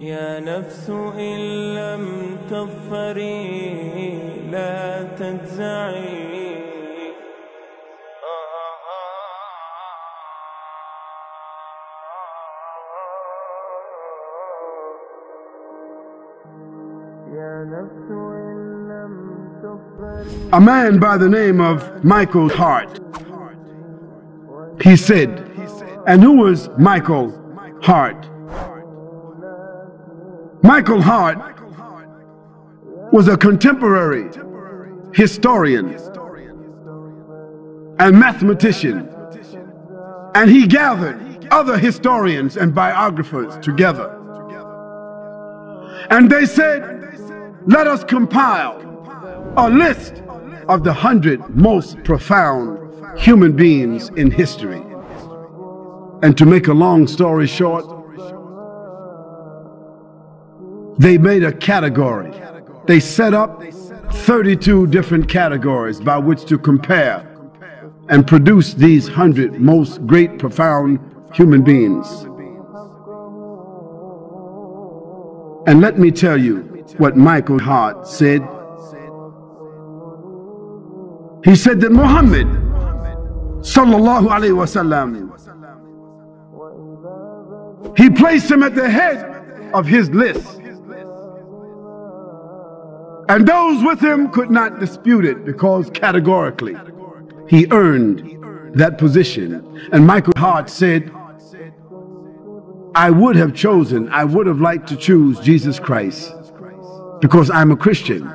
يا نفس إن لم تظفري لا تجزعي يا نفس إن لم تظفري A man by the name of Michael Hart. He said, and who was Michael Hart? Michael Hart was a contemporary historian and mathematician, and he gathered other historians and biographers together. And they said, let us compile a list of the hundred most profound human beings in history. And to make a long story short, they made a category. They set up 32 different categories by which to compare and produce these hundred most great, profound human beings. And let me tell you what Michael Hart said. He said that Muhammad, sallallahu alaihi wasallam, he placed him at the head of his list. And those with him could not dispute it because categorically he earned that position. And Michael Hart said, I would have chosen, I would have liked to choose Jesus Christ because I'm a Christian.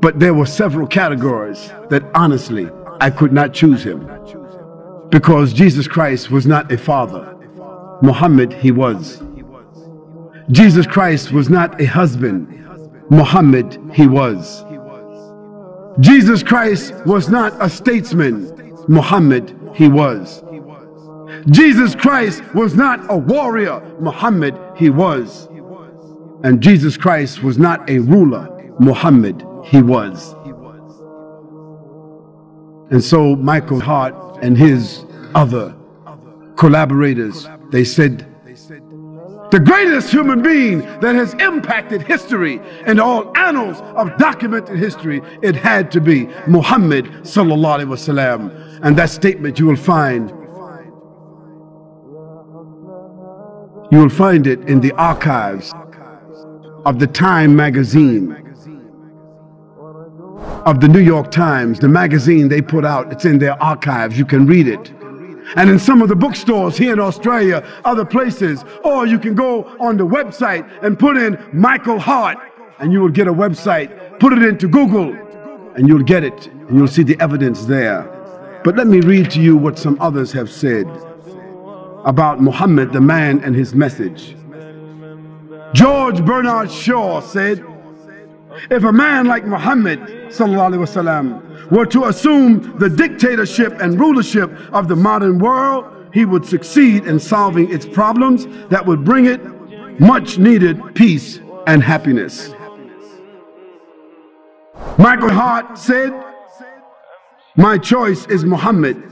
But there were several categories that honestly I could not choose him because Jesus Christ was not a father. Muhammad, he was. Jesus Christ was not a husband. Muhammad, he was. Jesus Christ was not a statesman. Muhammad, he was. Jesus Christ was not a warrior. Muhammad, he was. And Jesus Christ was not a ruler. Muhammad, he was. And so Michael Hart and his other collaborators, they said, the greatest human being that has impacted history and all annals of documented history, it had to be Muhammad sallallahu alaihi wasallam. And that statement you will find, you will find it in the archives of the Time magazine, of the New York Times, the magazine they put out. It's in their archives. You can read it and in some of the bookstores here in Australia, other places, or you can go on the website and put in Michael Hart, and you will get a website. Put it into Google, and you'll get it, and you'll see the evidence there. But let me read to you what some others have said about Muhammad, the man, and his message. George Bernard Shaw said, if a man like Muhammad wasallam, were to assume the dictatorship and rulership of the modern world, he would succeed in solving its problems that would bring it much needed peace and happiness. Michael Hart said, My choice is Muhammad.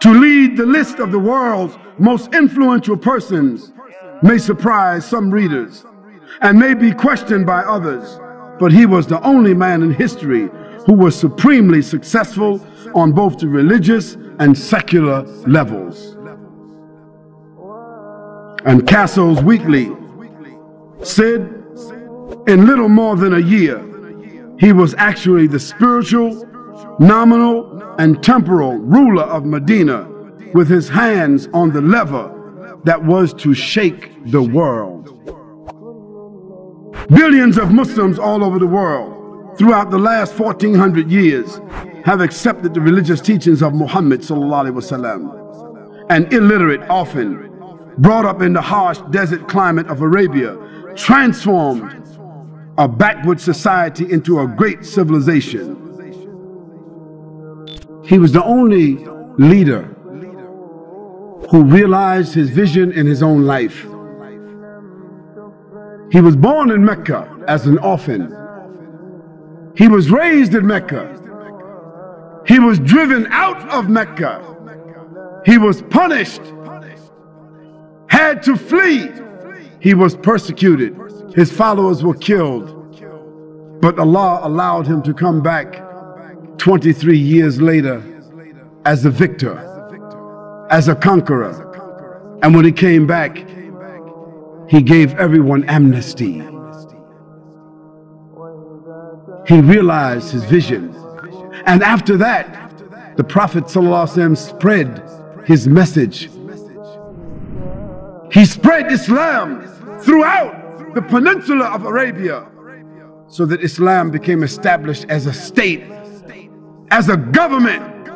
To lead the list of the world's most influential persons may surprise some readers and may be questioned by others but he was the only man in history who was supremely successful on both the religious and secular levels. And Cassell's Weekly said in little more than a year, he was actually the spiritual, nominal, and temporal ruler of Medina with his hands on the lever that was to shake the world. Billions of Muslims all over the world throughout the last 1400 years have accepted the religious teachings of Muhammad wasallam. An illiterate, often brought up in the harsh desert climate of Arabia, transformed a backward society into a great civilization. He was the only leader who realized his vision in his own life. He was born in Mecca as an orphan. He was raised in Mecca. He was driven out of Mecca. He was punished, had to flee he was persecuted, his followers were killed. But Allah allowed him to come back 23 years later as a victor, as a conqueror. And when he came back, he gave everyone amnesty. He realized his vision. And after that, the Prophet spread his message. He spread Islam throughout the peninsula of Arabia so that Islam became established as a state, as a government.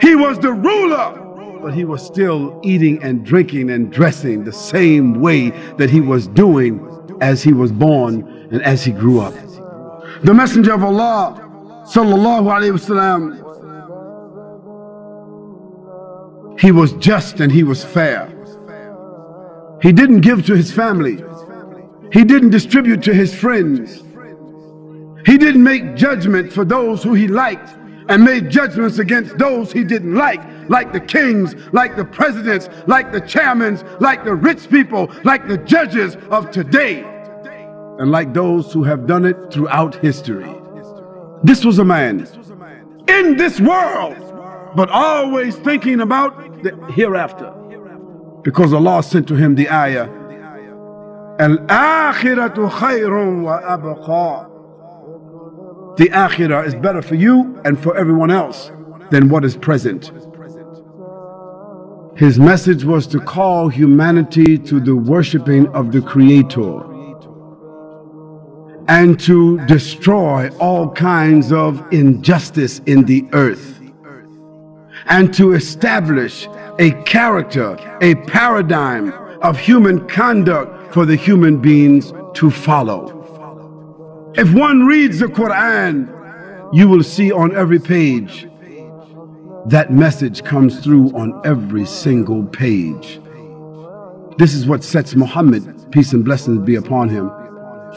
He was the ruler, but he was still eating and drinking and dressing the same way that he was doing as he was born and as he grew up. The Messenger of Allah, sallallahu alaihi wasallam, he was just and he was fair. He didn't give to his family. He didn't distribute to his friends. He didn't make judgment for those who he liked and made judgments against those he didn't like, like the kings, like the presidents, like the chairmen, like the rich people, like the judges of today, and like those who have done it throughout history. This was a man in this world, but always thinking about the hereafter. Because Allah sent to him the ayah, khayrun wa abqa. The akhirah is better for you and for everyone else than what is present. His message was to call humanity to the worshipping of the Creator and to destroy all kinds of injustice in the earth and to establish a character, a paradigm of human conduct for the human beings to follow. If one reads the Quran, you will see on every page that message comes through on every single page. This is what sets Muhammad, peace and blessings be upon him,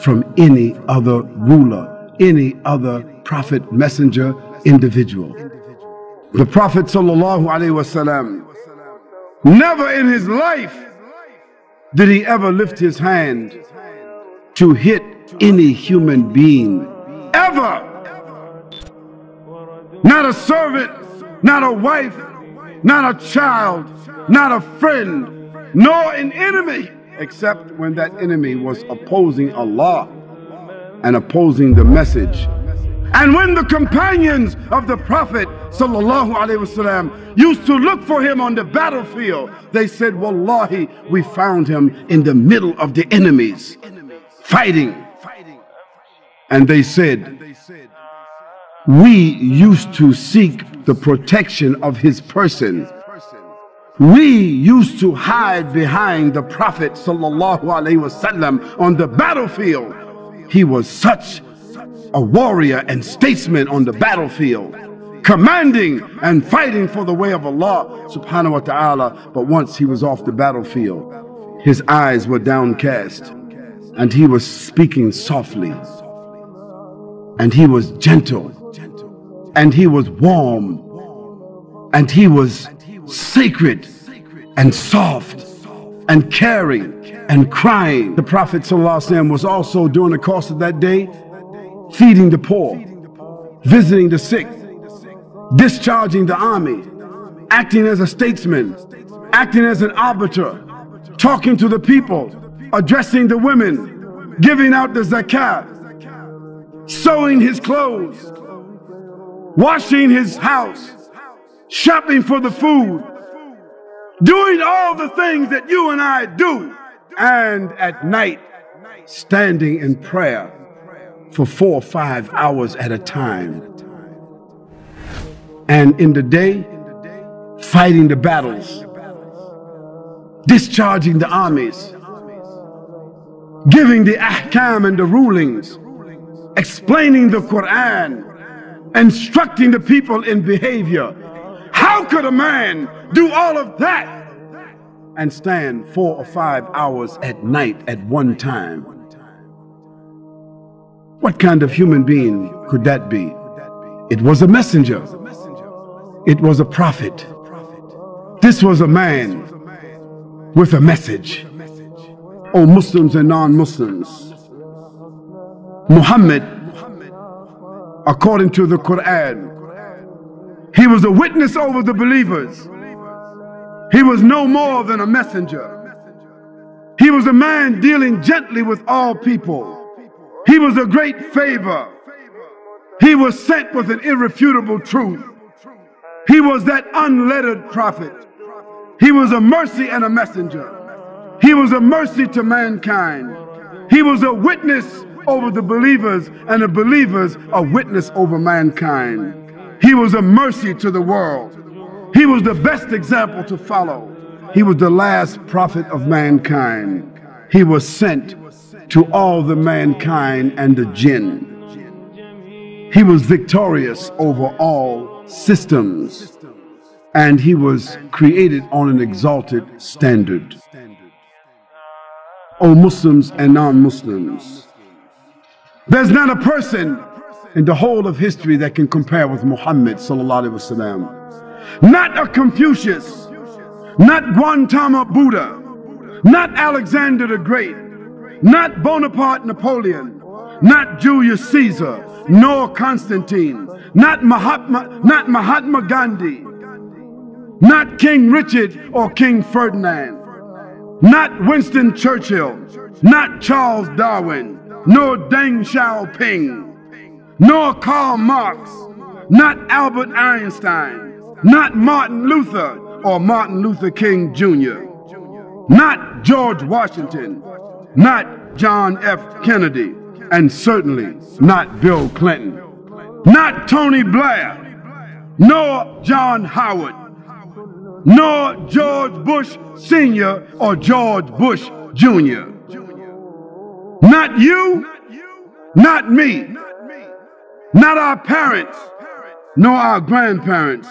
from any other ruler, any other prophet, messenger, individual. The Prophet wasallam, never in his life did he ever lift his hand to hit any human being ever. Not a servant, not a wife, not a child, not a friend, nor an enemy, except when that enemy was opposing Allah and opposing the message. And when the companions of the Prophet وسلم, used to look for him on the battlefield, they said, Wallahi, we found him in the middle of the enemies, fighting. And they said, We used to seek the protection of his person. We used to hide behind the Prophet on the battlefield. He was such a warrior and statesman on the battlefield, commanding and fighting for the way of Allah subhanahu wa ta'ala. But once he was off the battlefield, his eyes were downcast and he was speaking softly and he was gentle and he was warm and he was sacred and soft and caring and crying. The Prophet was also during the course of that day feeding the poor, visiting the sick, discharging the army, acting as a statesman, acting as an arbiter, talking to the people, addressing the women, giving out the zakat, sewing his clothes, washing his house, shopping for the food, doing all the things that you and I do, and at night standing in prayer for four or five hours at a time. And in the day, fighting the battles, discharging the armies, giving the ahkam and the rulings, explaining the Quran, instructing the people in behavior. How could a man do all of that and stand four or five hours at night at one time? What kind of human being could that be? It was a messenger. It was a prophet. This was a man with a message. Oh, Muslims and non-Muslims. Muhammad, according to the Quran, he was a witness over the believers. He was no more than a messenger. He was a man dealing gently with all people. He was a great favor. He was sent with an irrefutable truth. He was that unlettered prophet. He was a mercy and a messenger. He was a mercy to mankind. He was a witness over the believers, and the believers a witness over mankind. He was a mercy to the world. He was the best example to follow. He was the last prophet of mankind. He was sent to all the mankind and the jinn. He was victorious over all systems, and he was created on an exalted standard. O Muslims and non-Muslims, there's not a person in the whole of history that can compare with Muhammad sallallahu alaihi wasallam. Not a Confucius, not Gautama Buddha, not Alexander the Great, not Bonaparte Napoleon, not Julius Caesar, nor Constantine, not Mahatma, not Mahatma Gandhi, not King Richard or King Ferdinand, not Winston Churchill, not Charles Darwin, nor Deng Xiaoping, nor Karl Marx, not Albert Einstein, not Martin Luther or Martin Luther King Jr., not George Washington, not John F. Kennedy, and certainly not Bill Clinton, not Tony Blair, nor John Howard, nor George Bush Sr. or George Bush Jr. Not you, not me, not our parents, nor our grandparents,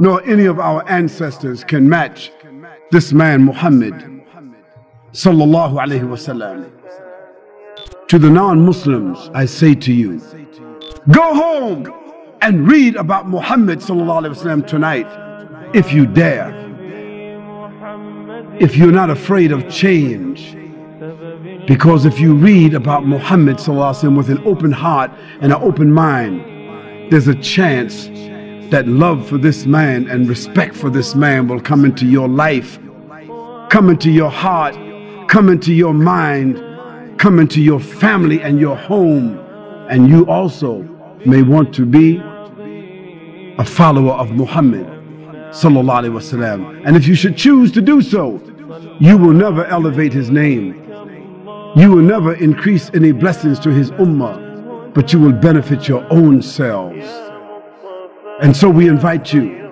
nor any of our ancestors can match this man Muhammad sallallahu alaihi wasallam. To the non-Muslims, I say to you, go home and read about Muhammad sallallahu alaihi wasallam tonight, if you dare. If you're not afraid of change, because if you read about Muhammad وسلم, with an open heart and an open mind, there's a chance that love for this man and respect for this man will come into your life, come into your heart, come into your mind, come into your family and your home. And you also may want to be a follower of Muhammad sallallahu alaihi wasallam. And if you should choose to do so, you will never elevate his name you will never increase any blessings to his ummah, but you will benefit your own selves. And so we invite you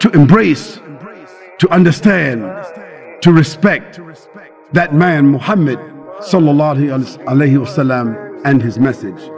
to embrace, to understand, to respect that man Muhammad sallallahu wasallam and his message.